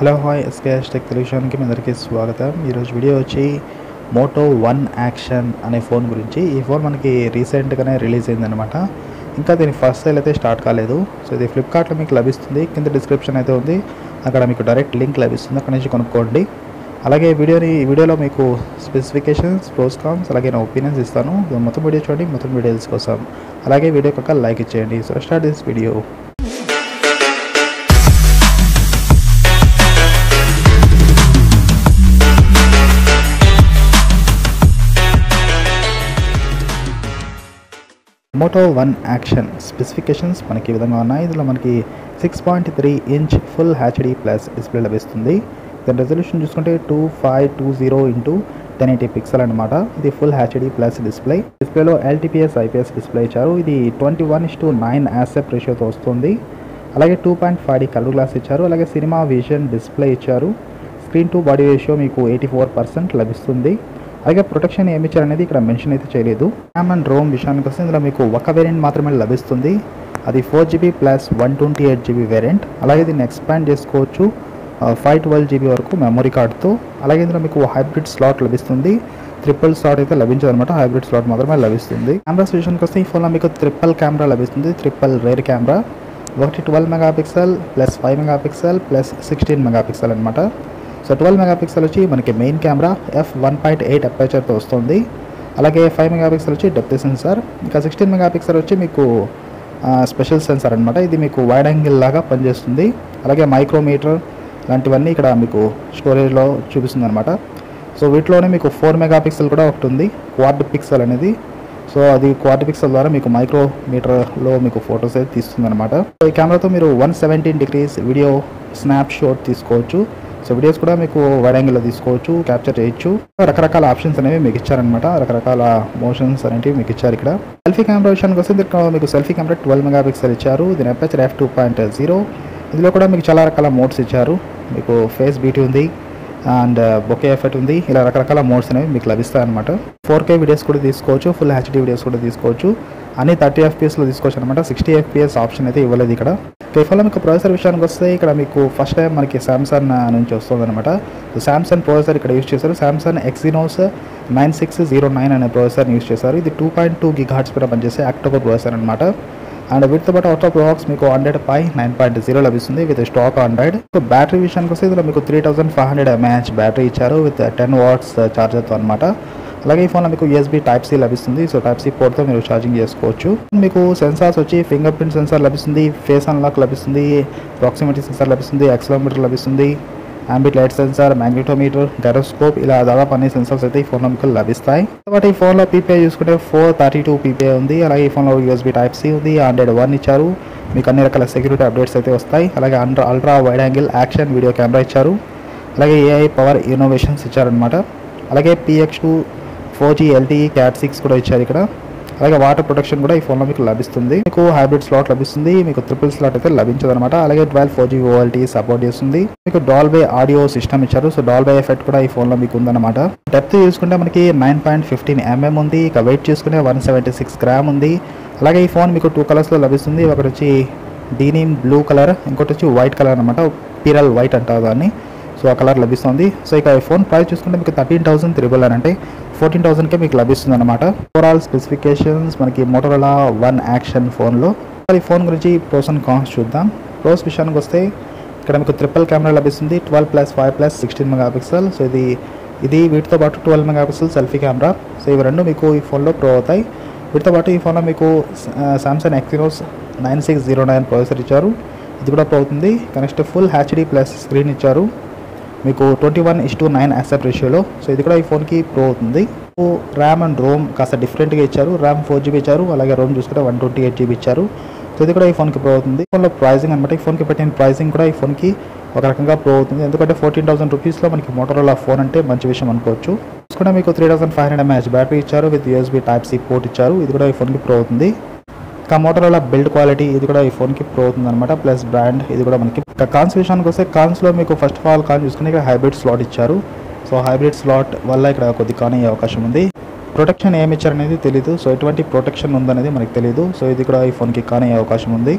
Hello hi SKS tech తెలుగుకి మీ అందరికీ స్వాగతం. ఈరోజు వీడియో వచ్చి మోటో వన్ యాక్షన్ అనే ఫోన్ గురించి. ఈ ఫోన్ మనకి రీసెంట్గానే రిలీజ్ అయిందనమాట ఇంకా దీని ఫస్ట్ సేల్ అయితే స్టార్ట్ కాలేదు. సో ఇది ఫ్లిప్కార్ట్లో మీకు లభిస్తుంది. కింద డిస్క్రిప్షన్ అయితే ఉంది. అక్కడ మీకు డైరెక్ట్ లింక్ లభిస్తుంది. అక్కడ నుంచి కొనుక్కోండి. అలాగే వీడియోని ఈ వీడియోలో మీకు స్పెసిఫికేషన్స్ ప్రోస్ కామ్స్ అలాగే నా ఒపీనియన్స్ ఇస్తాను. మొత్తం వీడియో చూడండి. మొత్తం వీడియోస్ కోసం అలాగే వీడియో ఒక లైక్ ఇచ్చేయండి so start this video. Moto one action specifications మనకి ఈ విధంగా ఉన్నాయి. ఇందులో మనకి six point three inch full HD plus display లభిస్తుంది. దాని రెజల్యూషన్ చూసుకుంటే two five two zero into ten eighty pixel అనమాట ఇది ఫుల్ హెచ్డి ప్లస్ డిస్ప్లే డిస్ప్లేలో ఎల్టీపీఎస్ ఐపీఎస్ డిస్ప్లే ఇచ్చారు. ఇది twenty one is to nine aspect రేషియోతో వస్తుంది. అలాగే two point five D colour glass ఇచ్చారు. అలాగే సినిమా విజన్ డిస్ప్లే ఇచ్చారు. స్క్రీన్ టు బాడీ రేషియో మీకు ఎయిటీ ఫోర్ పర్సెంట్ లభిస్తుంది. అలాగే ప్రొటెక్షన్ ఏమి ఇచ్చారనేది ఇక్కడ మెన్షన్ అయితే చేయలేదు. ర్యామ్ అండ్ రోమ్ విషయానికి వస్తే ఇందులో మీకు ఒక వేరియంట్ మాత్రమే లభిస్తుంది. అది four GB plus one twenty eight GB variant అలాగే దీన్ని ఎక్స్పాండ్ చేసుకోవచ్చు. ఫైవ్ ట్వెల్వ్ జీబీ వరకు మెమరీ కార్డ్తో అలాగే ఇందులో మీకు హైబ్రిడ్ స్లాట్ లభిస్తుంది. ట్రిపుల్ స్లాట్ అయితే లభించదు అనమాట హైబ్రిడ్ స్లాట్ మాత్రమే లభిస్తుంది. కెమెరాస్ విషయానికి వస్తే ఈ ఫోన్లో మీకు ట్రిపుల్ కెమెరా లభిస్తుంది. ట్రిపుల్ రేర్ కెమెరా ఒకటి twelve megapixel plus five megapixel plus sixteen megapixel అనమాట సో ట్వెల్వ్ మెగాపిక్సెల్ వచ్చి మనకి main camera F one point eight అపేచర్తో వస్తుంది. అలాగే ఫైవ్ మెగాపిక్సెల్ వచ్చి డెప్త్ సెన్సార్ ఇంకా సిక్స్టీన్ మెగాపిక్సెల్ వచ్చి మీకు స్పెషల్ సెన్సార్ అనమాట ఇది మీకు వైడ్ యాంగిల్ లాగా పనిచేస్తుంది. అలాగే మైక్రోమీటర్ లాంటివన్నీ ఇక్కడ మీకు స్టోరేజ్లో చూపిస్తుంది అనమాట సో వీటిలోనే మీకు ఫోర్ మెగాపిక్సెల్ కూడా ఒకటి ఉంది క్వాడ్ పిక్సెల్ అనేది. సో అది క్వాడ్ పిక్సెల్ ద్వారా మీకు మైక్రోమీటర్లో మీకు ఫొటోస్ అయితే తీస్తుంది అనమాట ఈ కెమెరాతో మీరు one seventeen degrees video snap shot తీసుకోవచ్చు. సో వీడియోస్ కూడా మీకు వైడ్ యాంగిల్లో తీసుకోవచ్చు క్యాప్చర్ చేయొచ్చు. రకరకాల ఆప్షన్స్ అనేవి మీకు ఇచ్చారనమాట రకరకాల మోషన్స్ అనేవి మీకు ఇచ్చారు ఇక్కడ. సెల్ఫీ కెమెరా విషయానికి వస్తే మీకు selfie camera twelve mega pixel ఇచ్చారు. దీని aperture F two point zero ఇందులో కూడా మీకు చాలా రకాల మోడ్స్ ఇచ్చారు. మీకు ఫేస్ బీటీ ఉంది అండ్ బొకే ఎఫెక్ట్ ఉంది. ఇలా రకరకాల మోడ్స్ అనేవి మీకు లభిస్తాయి అనమాట ఫోర్ కే వీడియోస్ కూడా తీసుకోవచ్చు ఫుల్ హెచ్డీ వీడియోస్ కూడా తీసుకోవచ్చు. అన్ని థర్టీ ఎఫ్పిఎస్లో తీసుకోవచ్చు అనమాట సిక్స్టీ ఎఫ్పిఎస్ ఆప్షన్ అయితే ఇవ్వలేదు ఇక్కడ. కేవలం మీకు ప్రాసెసర్ విషయానికి వస్తే ఇక్కడ మీకు ఫస్ట్ టైం మనకి సామ్సంగ్ నుంచి వస్తుంది అనమాట సామ్సంగ్ ప్రాసెసర్ ఇక్కడ యూస్ చేశారు. Samsung Exynos nine six zero nine అనే ప్రాసెసర్ని యూస్ చేశారు. ఇది two point two gig hearts పైన పనిచేసే అక్టోబర్ ప్రాసెసర్ అనమాట అండ్ వీటితో పాటు అవుట్ ఆఫ్ బాక్స్ మీకు android pie nine point zero లభిస్తుంది with stock android so battery విషయానికి వస్తే ఇందులో మీకు three thousand five hundred mAh battery ఇచ్చారు విత్ టెన్ వాట్స్ ఛార్జర్తో అనమాట అలాగే ఈ ఫోన్లో మీకు యూఎస్బీ టైప్ సి లభిస్తుంది. సో టైప్ సి పోర్ట్తో మీరు ఛార్జింగ్ చేసుకోవచ్చు. మీకు సెన్సార్స్ వచ్చి ఫింగర్ ప్రింట్ సెన్సార్ లభిస్తుంది ఫేస్ అన్లాక్ లభిస్తుంది ప్రాక్సిమిటీ సెన్సార్ లభిస్తుంది ఎక్సలోమీటర్ లభిస్తుంది ambient light sensor magnetometer gyroscope ఇలా దాదాపు అన్ని సెన్సార్స్ అయితే ఈ ఫోన్లో మీకు లభిస్తాయి. కాబట్టి ఈ ఫోన్లో పీపీఐ చూసుకుంటే ఫోర్ థర్టీ టూ పీపీఐ ఉంది. అలాగే ఈ ఫోన్లో యూఎస్బీ టైప్ సి ఉంది. హండ్రెడ్ వన్ ఇచ్చారు. మీకు అన్ని రకాల సెక్యూరిటీ అప్డేట్స్ అయితే వస్తాయి. అలాగే ultra ultra wide angle action video camera ఇచ్చారు. అలాగే ఏఐ పవర్ ఇన్నోవేషన్స్ ఇచ్చారనమాట అలాగే PX two four G LTE cat six కూడా ఇచ్చారు ఇక్కడ. అలాగే వాటర్ ప్రొటెక్షన్ కూడా ఈ ఫోన్లో మీకు లభిస్తుంది. మీకు హైబ్రిడ్ స్లాట్ లభిస్తుంది. మీకు ట్రిపుల్ స్లాట్ అయితే లభించదు అనమాట అలాగే twelve four G OLT support చేస్తుంది. మీకు డాల్బే ఆడియో సిస్టమ్ ఇచ్చారు. సో డాల్బే ఎఫెక్ట్ కూడా ఈ ఫోన్లో మీకు ఉందన్నమాట. డెప్త్ చూసుకుంటే మనకి నైన్ పాయింట్ ఫిఫ్టీన్ ఎంఎం ఉంది. ఇక వెయిట్ చూసుకుంటే వన్ సెవెంటీ సిక్స్ గ్రామ్ ఉంది. అలాగే ఈ ఫోన్ మీకు టూ కలర్స్లో లభిస్తుంది. ఒకటి వచ్చి డీనిమ్ బ్లూ కలర్. ఇంకోటి వచ్చి వైట్ కలర్ అనమాట పిరల్ వైట్ అంటారు దాన్ని. సో ఆ కలర్ లభిస్తుంది. సో ఇక ఈ ఫోన్ ప్రైస్ చూసుకుంటే మీకు థర్టీన్ థౌసండ్ త్రిబుల్ అని అంటే ఫోర్టీన్ థౌసండ్కే మీకు లభిస్తుంది అనమాట ఓవరాల్ స్పెసిఫికేషన్స్ మనకి మోటోరోలా వన్ యాక్షన్ ఫోన్లో ఈ ఫోన్ గురించి ప్రోస్ అండ్ కాన్స్ చూద్దాం. ప్రోస్ విషయానికి వస్తే ఇక్కడ మీకు ట్రిపుల్ కెమెరా లభిస్తుంది twelve plus five plus sixteen mega pixel so ఇది ఇది వీటితో పాటు twelve mega pixel selfie camera so ఇవి రెండు మీకు ఈ ఫోన్లో ప్రో అవుతాయి. వీటితో పాటు ఈ ఫోన్లో మీకు Samsung Exynos nine six zero nine processor ఇచ్చారు. ఇది కూడా ప్రో అవుతుంది. Connect full HD plus screen ఇచ్చారు. మీకు twenty one is to nine aspect రేషియోలో సో ఇది కూడా ఈ ఫోన్కి ప్రో అవుతుంది. ర్యామ్ అండ్ రోమ్ కాస్త డిఫరెంట్గా ఇచ్చారు. ర్యామ్ ఫోర్ జీబీ ఇచ్చారు. అలాగే రోమ్ చూసుకుంటే వన్ ట్వంటీ ఎయిట్ జీబీ ఇచ్చారు. సో ఇది కూడా ఈ ఫోన్కి ప్రో అవుతుంది. ఫోన్లో ప్రైసింగ్ అనమాట ఈ ఫోన్కి పెట్టిన ప్రైజింగ్ కూడా ఈ ఫోన్కి ఒక రకంగా ప్రో అవుతుంది. ఎందుకంటే ఫోర్టీన్ థౌసండ్ రూపీస్లో మనకి మోటరోలా ఫోన్ అంటే మంచి విషయం అనుకోవచ్చు. చూసుకుంటే మీకు three thousand five hundred mAh battery ఇచ్చారు. With USB type C port ఇచ్చారు. ఇది కూడా ఈ ఫోన్కి ప్రో అవుతుంది. ఇంకా మోటరోలా బిల్డ్ క్వాలిటీ ఇది కూడా ఈ ఫోన్కి ప్రో అవుతుంది అనమాట ప్లస్ బ్రాండ్ ఇది కూడా మనకి కాన్స్ విషయానికి వస్తే కాన్స్లో మీకు ఫస్ట్ ఆఫ్ ఆల్ కాన్ చూసుకుని ఇక్కడ హైబ్రిడ్ స్లాట్ ఇచ్చారు. సో హైబ్రిడ్ స్లాట్ వల్ల ఇక్కడ కొద్ది కాన్ అయ్యే అవకాశం ఉంది. ప్రొటెక్షన్ ఏమి ఇచ్చారనేది తెలీదు. సో ఎటువంటి ప్రొటెక్షన్ ఉందనేది మనకి తెలియదు సో ఇది కూడా ఈ ఫోన్కి కాన్ అయ్యే అవకాశం ఉంది.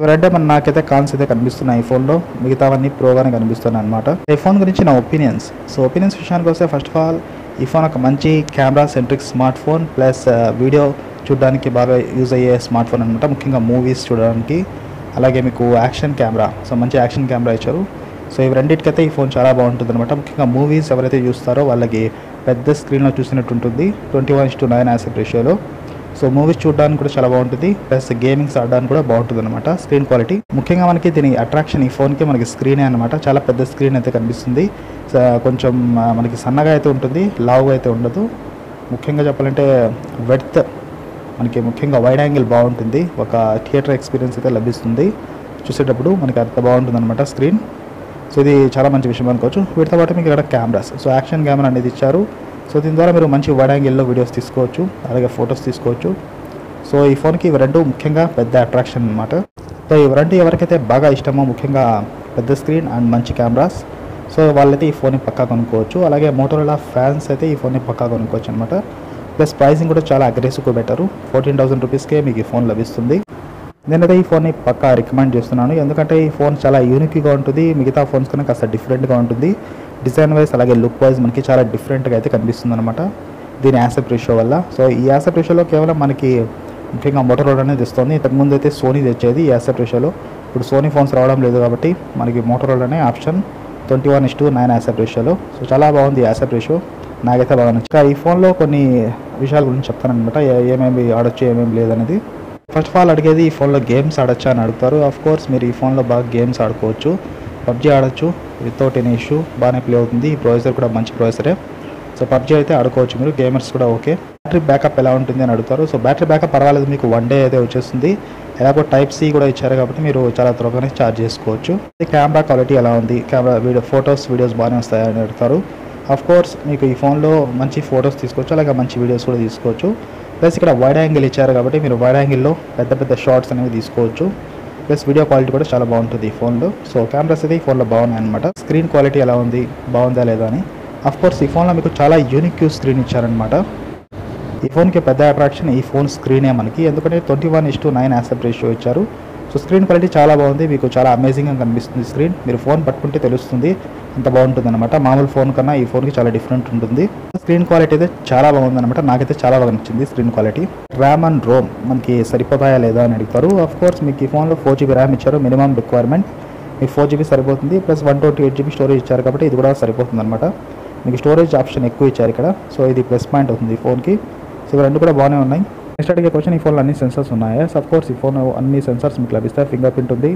ఎవరంటే మన నాకైతే కాన్స్ అయితే కనిపిస్తున్నాయి ఐఫోన్లో మిగతావన్నీ ప్రోగానే కనిపిస్తున్నాయి అనమాట ఈ ఫోన్ గురించి నా ఒపీనియన్స్ సో ఒపీనియన్స్ విషయానికి వస్తే ఫస్ట్ ఆఫ్ ఆల్ ఈ ఫోన్ ఒక మంచి camera centric smart phone plus video చూడడానికి బాగా యూజ్ అయ్యే స్మార్ట్ ఫోన్ అనమాట ముఖ్యంగా మూవీస్ చూడడానికి. అలాగే మీకు యాక్షన్ కెమెరా. సో మంచి యాక్షన్ కెమెరా ఇచ్చారు. సో ఇవి రెండింటికైతే ఈ ఫోన్ చాలా బాగుంటుంది అనమాట ముఖ్యంగా మూవీస్ ఎవరైతే చూస్తారో వాళ్ళకి పెద్ద స్క్రీన్లో చూసినట్టు ఉంటుంది. Twenty one to nine aspect రేషియోలో. సో మూవీస్ చూడడానికి కూడా చాలా బాగుంటుంది. ప్లస్ గేమింగ్స్ ఆడడానికి కూడా బాగుంటుంది అనమాట స్క్రీన్ క్వాలిటీ. ముఖ్యంగా మనకి దీని అట్రాక్షన్ ఈ ఫోన్కి మనకి స్క్రీనే అనమాట చాలా పెద్ద స్క్రీన్ అయితే కనిపిస్తుంది. సో కొంచెం మనకి సన్నగా అయితే ఉంటుంది. లావుగా అయితే ఉండదు. ముఖ్యంగా చెప్పాలంటే వెడ్త్ మనకి ముఖ్యంగా వైడ్ యాంగిల్ బాగుంటుంది. ఒక థియేటర్ ఎక్స్పీరియన్స్ అయితే లభిస్తుంది. చూసేటప్పుడు మనకి అంత బాగుంటుంది అనమాట స్క్రీన్ సో ఇది చాలా మంచి విషయం అనుకోవచ్చు. వీటితో పాటు మీకు ఇక్కడ కెమెరాస్ సో యాక్షన్ కెమెరా అనేది ఇచ్చారు. సో దీని ద్వారా మీరు మంచి వైడ్ యాంగిల్లో వీడియోస్ తీసుకోవచ్చు. అలాగే ఫొటోస్ తీసుకోవచ్చు. సో ఈ ఫోన్కి ఇవి రెండు ముఖ్యంగా పెద్ద అట్రాక్షన్ అనమాట సో ఇవి రెండు ఎవరికైతే బాగా ఇష్టమో ముఖ్యంగా పెద్ద స్క్రీన్ అండ్ మంచి కెమెరాస్ సో వాళ్ళైతే ఈ ఫోన్ని పక్కా కొనుక్కోవచ్చు. అలాగే మోటోరోలా ఫ్యాన్స్ అయితే ఈ ఫోన్ని పక్కా కొనుక్కోవచ్చు అనమాట ప్లస్ ప్రైసింగ్ కూడా చాలా అగ్రెసివ్గా పెట్టారు. ఫోర్టీన్ థౌసండ్ రూపీస్కే మీకు ఈ ఫోన్ లభిస్తుంది. నేనైతే ఈ ఫోన్ని పక్కా రికమెండ్ చేస్తున్నాను. ఎందుకంటే ఈ ఫోన్ చాలా యూనిక్గా ఉంటుంది. మిగతా ఫోన్స్ కన్నా కాస్త డిఫరెంట్గా ఉంటుంది. డిజైన్ వైజ్ అలాగే లుక్ వైజ్ మనకి చాలా డిఫరెంట్గా అయితే కనిపిస్తుంది అనమాట దీని యాసెప్ రేషియో వల్ల. సో ఈ యాసెప్ రేషియోలో కేవలం మనకి ముఖ్యంగా మోటరోలా అనేది ఇస్తుంది ఇంతకుముందు అయితే సోనీ తెచ్చేది ఈ యాసెప్ రేషియోలో. ఇప్పుడు సోనీ ఫోన్స్ రావడం లేదు కాబట్టి మనకి మోటరోలానే option twenty one is to nine aspect రేషియోలో. సో చాలా బాగుంది యాసెప్ రేషియో. నాకైతే బాగా నచ్చింది ఈ ఫోన్లో కొన్ని విషయాల గురించి చెప్తానమాట ఏమేమి ఆడొచ్చు ఏమేమి లేదనేది. ఫస్ట్ ఆఫ్ ఆల్ అడిగేది ఈ ఫోన్లో గేమ్స్ ఆడొచ్చా అని అడుగుతారు. ఆఫ్ కోర్స్ మీరు ఈ ఫోన్లో బాగా గేమ్స్ ఆడుకోవచ్చు. పబ్జీ ఆడొచ్చు. వితౌట్ ఎనీ ఇష్యూ బాగానే ప్లే అవుతుంది. ఈ ప్రాసెసర్ కూడా మంచి ప్రాసెసరే సో పబ్జీ అయితే ఆడుకోవచ్చు మీరు. గేమర్స్ కూడా ఓకే బ్యాటరీ బ్యాకప్ ఎలా ఉంటుంది అని అడుగుతారు. సో బ్యాటరీ బ్యాకప్ పర్వాలేదు. మీకు వన్ డే అయితే వచ్చేస్తుంది. ఎలాగో టైప్ సి కూడా ఇచ్చారు కాబట్టి మీరు చాలా త్వరగానే ఛార్జ్ చేసుకోవచ్చు. కెమెరా క్వాలిటీ ఎలా ఉంది? కెమెరా వీడియో ఫొటోస్ వీడియోస్ బాగానే వస్తాయని అడుగుతారు. కోర్స్ మీకు ఈ ఫోన్లో మంచి ఫొటోస్ తీసుకోవచ్చు అలాగే మంచి వీడియోస్ కూడా తీసుకోవచ్చు. ప్లస్ ఇక్కడ వైడ్ యాంగిల్ ఇచ్చారు కాబట్టి మీరు వైడ్ యాంగిల్లో పెద్ద పెద్ద షార్ట్స్ అనేవి తీసుకోవచ్చు. ప్లస్ వీడియో క్వాలిటీ కూడా చాలా బాగుంటుంది ఈ ఫోన్లో సో కెమెరాస్ అయితే ఈ ఫోన్లో బాగున్నాయి అనమాట స్క్రీన్ క్వాలిటీ ఎలా ఉంది బాగుందా లేదా అని. అఫ్ కోర్స్ ఈ ఫోన్లో మీకు చాలా యూనిక్ స్క్రీన్ ఇచ్చారనమాట ఈ ఫోన్కి పెద్ద అట్రాక్షన్ ఈ ఫోన్ స్క్రీనే మనకి. ఎందుకంటే twenty one is to nine aspect ratio ఇచ్చారు. సో స్క్రీన్ క్వాలిటీ చాలా బాగుంది. మీకు చాలా అమేజింగ్గా కనిపిస్తుంది స్క్రీన్ మీరు ఫోన్ పట్టుకుంటే తెలుస్తుంది. అంత బాగుంటుంది అనమాట మామూలు ఫోన్ కన్నా ఈ ఫోన్కి చాలా డిఫరెంట్ ఉంటుంది. స్క్రీన్ క్వాలిటీ అయితే చాలా బాగుంది అనమాట నాకైతే చాలా బాగా నచ్చింది screen quality RAM and ROM మనకి సరిపోతాయా లేదా అని అడుగుతారు. ఆఫ్ కోర్స్ మీకు ఈ ఫోన్లో ఫోర్ జీబీ ర్యామ్ ఇచ్చారు. మినిమం రిక్వైర్మెంట్ మీకు ఫోర్ జీబీ సరిపోతుంది. Plus one twenty eight GB storage ఇచ్చారు కాబట్టి ఇది కూడా సరిపోతుంది అనమాట మీకు స్టోరేజ్ ఆప్షన్ ఎక్కువ ఇచ్చారు ఇక్కడ. సో ఇది ప్లస్ పాయింట్ అవుతుంది ఫోన్కి సో ఇవి రెండు కూడా బాగానే ఉన్నాయి. నెక్స్ట్ అడిగే క్వశ్చన్ ఈ ఫోన్లో అన్ని సెన్సర్స్ ఉన్నాయా? సబ్ కోర్స్ ఈ ఫోన్ అన్ని సెన్సర్స్ మీకు లభిస్తాయి. ఫింగర్ ప్రింట్ ఉంది.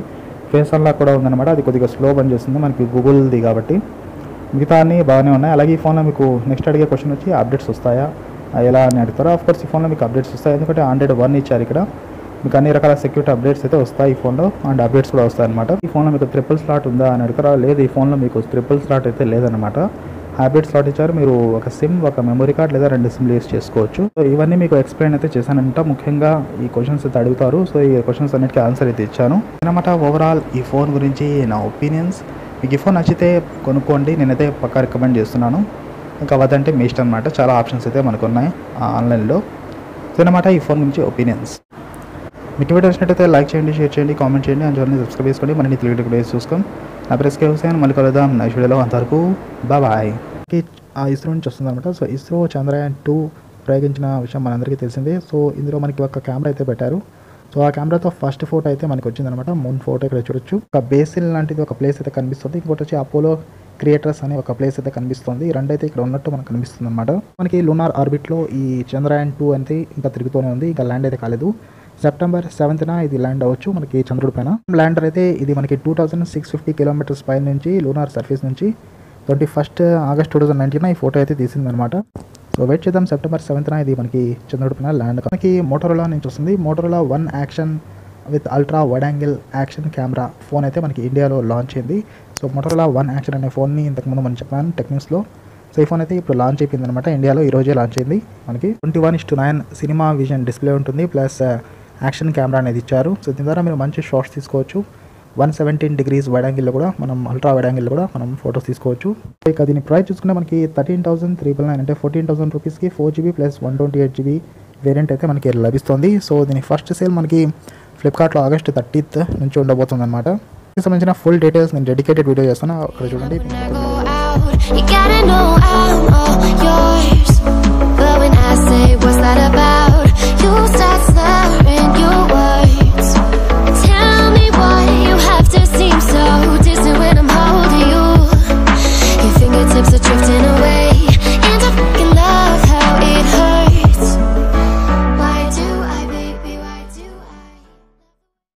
ఫేస్ అన్లాక్ కూడా ఉందన్నమాట. అది కొద్దిగా స్లో పని చేస్తుంది. మనకి గూగుల్ది కాబట్టి. మిగతా అన్ని బాగానే ఉన్నాయి. అలాగే ఈ ఫోన్లో మీకు నెక్స్ట్ అడిగే క్వశ్చన్ వచ్చి అప్డేట్స్ వస్తాయా? ఎలా అని అడుగుతారు. ఆఫ్ కోర్స్ ఈ ఫోన్లో మీకు అప్డేట్స్ వస్తాయి. ఎందుకంటే ఆండ్రాయిడ్ వన్ ఇచ్చారు ఇక్కడ. మీకు అన్ని రకాల సెక్యూరిటీ అప్డేట్స్ అయితే వస్తాయి ఈ ఫోన్లో అండ్ అప్డేట్స్ కూడా వస్తాయి అనమాట ఈ ఫోన్లో మీకు ట్రిపుల్ స్లాట్ ఉందా అని అడుగుతారా? లేదు ఈ ఫోన్లో మీకు ట్రిపుల్ స్లాట్ అయితే లేదనమాట హ్యాబిట్ స్లాట్ ఇచ్చారు. మీరు ఒక సిమ్ ఒక మెమరీ కార్డ్ లేదా రెండు సిమ్లు యూస్ చేసుకోవచ్చు. సో ఇవన్నీ మీకు ఎక్స్ప్లెయిన్ అయితే చేశానంట. ముఖ్యంగా ఈ క్వశ్చన్స్ అయితే అడుగుతారు. సో ఈ క్వశ్చన్స్ అన్నిటికీ ఆన్సర్ అయితే ఇచ్చాను. అనమాట ఓవరాల్ ఈ ఫోన్ గురించి నా ఒపీనియన్స్ మీకు ఈ ఫోన్ నచ్చితే కొనుక్కోండి. నేనైతే పక్కా రికమెండ్ చేస్తున్నాను. ఇంకా వద్దంటే మీ ఇష్టం అనమాట చాలా ఆప్షన్స్ అయితే మనకు ఉన్నాయి ఆన్లైన్లో సో అనమాట ఈ ఫోన్ గురించి ఒపీనియన్స్ మీకు వీడియో నచ్చినట్టయితే లైక్ చేయండి షేర్ చేయండి కామెంట్ చేయండి అండ్ ఛానల్ని సబ్స్క్రైబ్ చేసుకోండి. మరిన్ని తెలుగు వీడియోస్ నా ప్రెస్ హుసేన్ మళ్ళీ కలుద్దాం నెక్స్ట్ వీడియోలో అంతవరకు బాయ్ ఆ ఇస్రో నుంచి వస్తుంది అనమాట సో ఇస్రో చంద్రయాన్ టూ ప్రయోగించిన విషయం మనందరికీ తెలిసిందే. సో ఇందులో మనకి ఒక కెమెరా అయితే పెట్టారు. సో ఆ కెమెరాతో ఫస్ట్ ఫోటో అయితే మనకి వచ్చిందనమాట మూన్ ఫోటో ఇక్కడ చూడొచ్చు. ఒక బేసిన్ లాంటిది ఒక ప్లేస్ అయితే కనిపిస్తుంది. ఇంకోటి వచ్చి అపోలో క్రియేటర్స్ అనే ఒక ప్లేస్ అయితే కనిపిస్తుంది. రెండు అయితే ఇక్కడ ఉన్నట్టు మనకు కనిపిస్తుంది అనమాట మనకి లూనార్ ఆర్బిట్లో ఈ చంద్రయాన్ టూ అయితే ఇంకా తిరుగుతూనే ఉంది. ఇంకా ల్యాండ్ అయితే కాలేదు. సెప్టెంబర్ సెవెంత్న ఇది ల్యాండ్ అవ్వచ్చు మనకి చంద్రుడి పైన. ల్యాండర్ అయితే ఇది మనకి two thousand six fifty kilometres పై నుంచి లూనార్ సర్ఫేస్ నుంచి twenty first August two thousand nineteen ఈ ఫోటో అయితే తీసిందనమాట సో వెయిట్ చేద్దాం. సెప్టెంబర్ సెవెంత్న ఇది మనకి చంద్రుడి పైన ల్యాండ్ మనకి మోటరోలా నుంచి వస్తుంది. Motorola one action with ultra wide angle action camera phone అయితే మనకి ఇండియాలో లాంచ్ అయింది. సో మోటరోలా వన్ యాక్షన్ అనే ఫోన్ని ఇంతకుముందు మనం చెప్పాను టెక్నిక్స్లో సో ఈ ఫోన్ అయితే ఇప్పుడు లాంచ్ అయిపోయింది అనమాట ఇండియాలో ఈ రోజే లాంచ్ అయింది మనకి. Twenty one is to nine cinema vision display ఉంటుంది. ప్లస్ యాక్షన్ కెమెరా అనేది ఇచ్చారు. సో దీని ద్వారా మీరు మంచి షార్ట్స్ తీసుకోవచ్చు. వన్ సెవెంటీన్ డిగ్రీస్ వైడ్ యాంగిల్లో కూడా మనం అల్ట్రా వైడ్ యాంగిల్లో కూడా మనం ఫోటోస్ తీసుకోవచ్చు. ఇక దీని ప్రైస్ చూసుకుంటే మనకి థర్టీన్ థౌసండ్ త్రిబుల్ నైన్ అంటే ఫోర్టీన్ థౌసండ్ రూపీస్కి four GB plus one twenty eight GB variant అయితే మనకి లభిస్తుంది. సో దీని ఫస్ట్ సేల్ మనకి ఫ్లిప్కార్ట్లో ఆగస్ట్ థర్టీత్ నుంచి ఉండబోతుంది అనమాట దీనికి సంబంధించిన ఫుల్ డీటెయిల్స్ నేను డెడికేటెడ్ వీడియో చేస్తాను అక్కడ చూడండి. You gotta know I'm all yours.